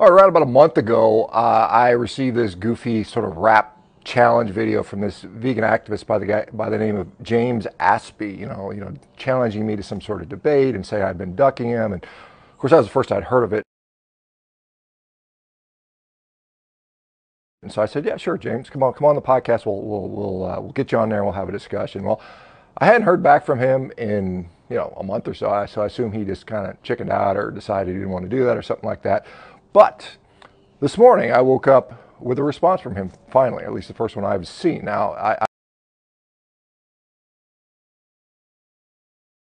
All right, about a month ago, uh, I received this goofy sort of rap challenge video from this vegan activist by the guy by the name of James Aspey. You know, you know, challenging me to some sort of debate and say I'd been ducking him. And of course, that was the first I'd heard of it. And so I said, "Yeah, sure, James, come on, come on the podcast. We'll we'll we'll, uh, we'll get you on there and we'll have a discussion." Well, I hadn't heard back from him in you know a month or so, so I assume he just kind of chickened out or decided he didn't want to do that or something like that. But this morning I woke up with a response from him finally, at least the first one I've seen. Now I,